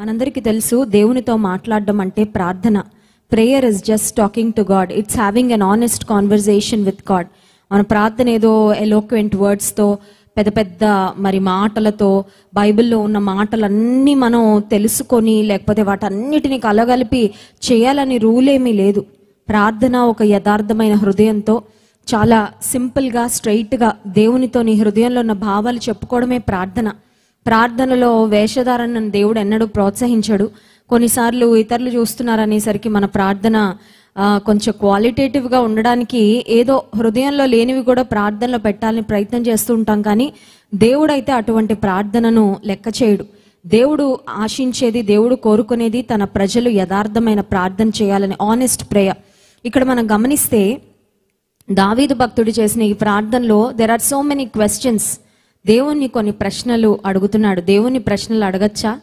మనందరికీ తెలుసు దేవునితో మాట్లాడడం అంటే ప్రార్థన. Prayer is just talking to God it's having an honest conversation with God మన ప్రార్థన ఏదో ఎలోక్వెంట్ వర్డ్స్తో పెద్ద పెద్ద మరి మాటలతో బైబిల్లో ఉన్న మాటలన్నీ మనం తెలుసుకొని లేకపోతే వాటన్నిటిని కలగలిపి చేయాలని రూల్ ఏమీ లేదు. ప్రార్థన ఒక యథార్థమైన హృదయంతో చాలా సింపుల్గా స్ట్రైట్గా దేవునితో నీ హృదయంలో ఉన్న భావాలు చెప్పుకోవడమే ప్రార్థన. ప్రార్థనలో వేషధారణ దేవుడు ఎన్నడూ ప్రోత్సహించడు. కొన్నిసార్లు ఇతరులు చూస్తున్నారనేసరికి మన ప్రార్థన కొంచెం క్వాలిటేటివ్గా ఉండడానికి ఏదో హృదయంలో లేనివి కూడా ప్రార్థనలో పెట్టాలని ప్రయత్నం చేస్తూ ఉంటాం కానీ దేవుడైతే అటువంటి ప్రార్థనను లెక్క చేయడు. దేవుడు ఆశించేది దేవుడు కోరుకునేది తన ప్రజలు యథార్థమైన ప్రార్థన చేయాలని ఆనెస్ట్ ప్రేయర్ ఇక్కడ మనం గమనిస్తే దావీదు భక్తుడు చేసిన ఈ ప్రార్థనలో there are so many questions దేవుణ్ణి కొన్ని ప్రశ్నలు అడుగుతున్నాడు. దేవుని ప్రశ్నలు అడగచ్చా?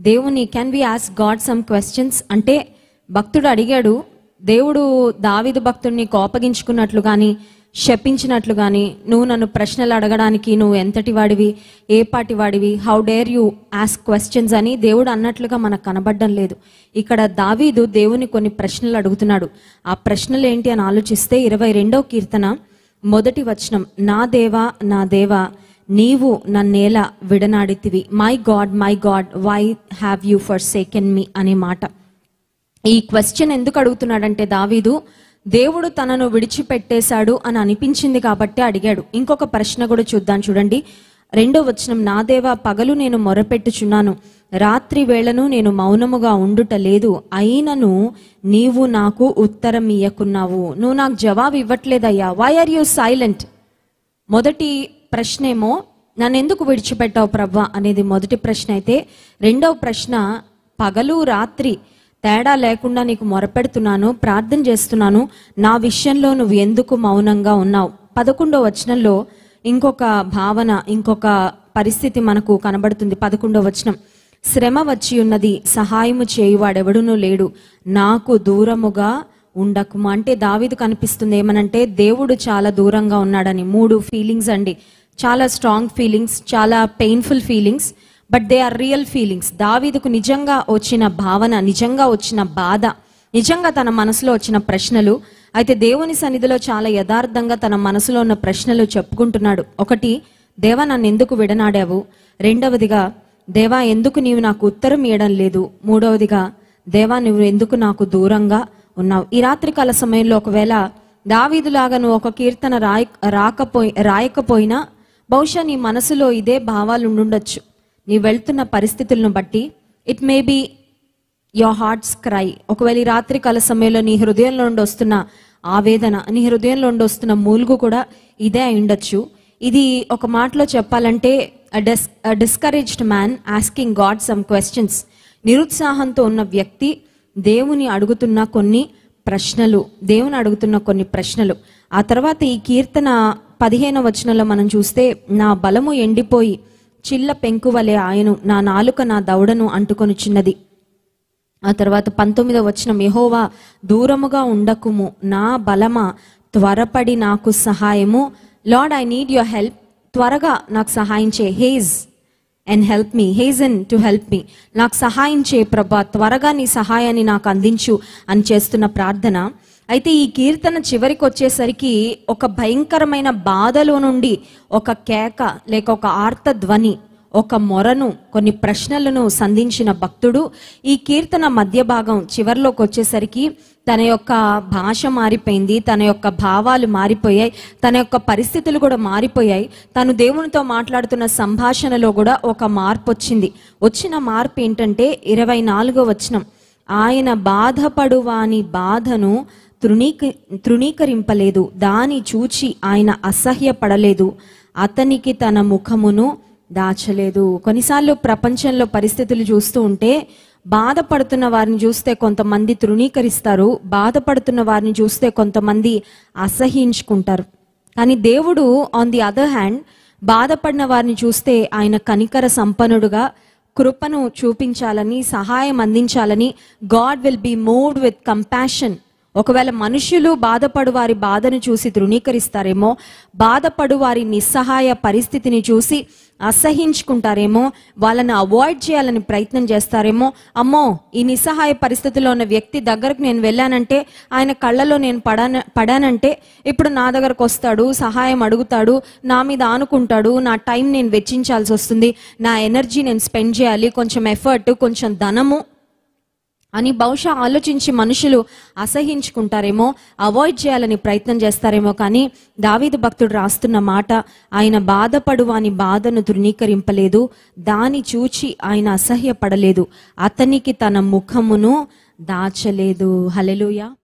దేవుని can we ask God some questions అంటే భక్తుడు అడిగాడు దేవుడు దావీదు భక్తుడిని కోపగించుకున్నట్లు కానీ శపించినట్లు కానీ నువ్వు నన్ను ప్రశ్నలు అడగడానికి నువ్వు ఎంతటి వాడివి ఏ పాటి వాడివి how dare you ask questions అని దేవుడు అన్నట్లుగా మనకు కనబడడం లేదు. ఇక్కడ దావీదు దేవుని కొన్ని ప్రశ్నలు అడుగుతున్నాడు. ఆ ప్రశ్నలు ఏంటి అని ఆలోచిస్తే ఇరవై రెండో కీర్తన మొదటి వచనం నా దేవా నా దేవా నీవు నన్నేలా విడనాడితివి. My God my God why have you forsaken me అనే మాట. ఈ క్వశ్చన్ ఎందుకు అడుగుతున్నాడంటే దావీదు దేవుడు తనను విడిచిపెట్టేశాడు అని అనిపించింది కాబట్టి అడిగాడు. ఇంకొక ప్రశ్న కూడా చూద్దాం చూడండి. రెండో వచనం నా దేవా పగలు నేను మొరపెట్టుచున్నాను. రాత్రి వేళను నేను మౌనముగా ఉండుట లేదు అయినను నీవు నాకు ఉత్తరం ఇయ్యకున్నావు. నువ్వు నాకు జవాబు ఇవ్వట్లేదయ్యా. వై ఆర్ యూ సైలెంట్ మొదటి ప్రశ్నేమో నన్ను ఎందుకు విడిచిపెట్టావు ప్రవ్వ అనేది మొదటి ప్రశ్న అయితే రెండవ ప్రశ్న పగలు రాత్రి తేడా లేకుండా నీకు మొరపెడుతున్నాను ప్రార్థన చేస్తున్నాను. నా విషయంలో నువ్వు ఎందుకు మౌనంగా ఉన్నావు? పదకొండవ వచనంలో ఇంకొక భావన ఇంకొక పరిస్థితి మనకు కనబడుతుంది. పదకొండవ వచనం. శ్రమ వచ్చి ఉన్నది సహాయము చేయువాడెవడునూ లేడు. నాకు దూరముగా ఉండకుమా. అంటే దావీదు కనిపిస్తుంది ఏమనంటే దేవుడు చాలా దూరంగా ఉన్నాడని. మూడు ఫీలింగ్స్ అండి. చాలా స్ట్రాంగ్ ఫీలింగ్స్ చాలా painful feelings but they are real feelings దావీదుకు నిజంగా వచ్చిన భావన నిజంగా వచ్చిన బాధ నిజంగా తన మనసులో వచ్చిన ప్రశ్నలు. అయితే దేవుని సన్నిధిలో చాలా యథార్థంగా తన మనసులో ఉన్న ప్రశ్నలు చెప్పుకుంటున్నాడు. ఒకటి దేవ నన్ను ఎందుకు విడనాడావు? రెండవదిగా దేవా ఎందుకు నీవు నాకు ఉత్తరం ఇవ్వడం లేదు? మూడవదిగా దేవా నువ్వు ఎందుకు నాకు దూరంగా ఉన్నావు? ఈ రాత్రికాల సమయంలో ఒకవేళ దావీదులాగా నువ్వు ఒక కీర్తన రాయ రాకపోయి రాయకపోయినా బహుశా నీ మనసులో ఇదే భావాలు ఉండుండొచ్చు. నీ వెళ్తున్న పరిస్థితులను బట్టి it may be your hearts cry ఒకవేళ ఈ రాత్రి కాల సమయంలో నీ హృదయంలో నుండి వస్తున్న ఆవేదన నీ హృదయంలో నుండి వస్తున్న మూలుగు కూడా ఇదే అయి ఉండొచ్చు. ఇది ఒక మాటలో చెప్పాలంటే discouraged man asking God some questions నిరుత్సాహంతో ఉన్న వ్యక్తి దేవుని అడుగుతున్న కొన్ని ప్రశ్నలు దేవుని అడుగుతున్న కొన్ని ప్రశ్నలు. ఆ తర్వాత ఈ కీర్తన పదిహేను వచనంలో మనం చూస్తే నా బలము ఎండిపోయి చిల్ల పెంకు వలె ఆయను నా నాలుక నా దౌడను అంటుకొని చిన్నది. ఆ తర్వాత పంతొమ్మిదో వచనం యెహోవా దూరముగా ఉండకుము నా బలమా త్వరపడి నాకు సహాయము. Lord I need your help త్వరగా నాకు సహాయం చే haste and help me. Hasten to help me. నాకు సహాయం చే ప్రభా. త్వరగా నీ సహాయాన్ని నాకు అందించు అని చేస్తున్న ప్రార్థన. అయితే ఈ కీర్తన చివరికి వచ్చేసరికి ఒక భయంకరమైన బాధలో నుండి ఒక కేక లేక ఒక ఆర్త ధ్వని ఒక మొరను కొన్ని ప్రశ్నలను సంధించిన భక్తుడు ఈ కీర్తన మధ్య భాగం చివరిలోకి వచ్చేసరికి తన యొక్క భాష మారిపోయింది తన యొక్క భావాలు మారిపోయాయి తన యొక్క పరిస్థితులు కూడా మారిపోయాయి. తను దేవునితో మాట్లాడుతున్న సంభాషణలో కూడా ఒక మార్పు వచ్చింది. వచ్చిన మార్పు ఏంటంటే ఇరవై నాలుగో వచనం. ఆయన బాధపడువాని బాధను తృణీక తృణీకరింపలేదు దాని చూచి ఆయన అసహ్యపడలేదు. అతనికి తన ముఖమును దాచలేదు. కొన్నిసార్లు ప్రపంచంలో పరిస్థితులు చూస్తూ ఉంటే బాధపడుతున్న వారిని చూస్తే కొంతమంది తృణీకరిస్తారు. బాధపడుతున్న వారిని చూస్తే కొంతమంది అసహించుకుంటారు. కానీ దేవుడు ఆన్ ది అదర్ హ్యాండ్ బాధపడిన వారిని చూస్తే ఆయన కనికర సంపన్నుడుగా కృపను చూపించాలని సహాయం అందించాలని God will be moved with compassion ఒకవేళ మనుషులు బాధపడు వారి బాధను చూసి తృణీకరిస్తారేమో బాధపడు వారి నిస్సహాయ పరిస్థితిని చూసి అసహించుకుంటారేమో వాళ్ళని అవాయిడ్ చేయాలని ప్రయత్నం చేస్తారేమో అమ్మో ఈ నిస్సహాయ పరిస్థితిలో ఉన్న వ్యక్తి దగ్గరకు నేను వెళ్ళానంటే ఆయన కళ్ళలో నేను పడాన పడానంటే ఇప్పుడు నా దగ్గరకు వస్తాడు సహాయం అడుగుతాడు నా మీద ఆనుకుంటాడు నా టైం నేను వెచ్చించాల్సి వస్తుంది నా ఎనర్జీ నేను స్పెండ్ చేయాలి కొంచెం ఎఫర్ట్ కొంచెం ధనము అని బహుశా ఆలోచించి మనుషులు అసహించుకుంటారేమో అవాయిడ్ చేయాలని ప్రయత్నం చేస్తారేమో కానీ దావీదు భక్తుడు రాస్తున్న మాట ఆయన బాధపడు అని బాధను తృణీకరింపలేదు దాని చూచి ఆయన అసహ్యపడలేదు అతనికి తన ముఖమును దాచలేదు. హలెలుయా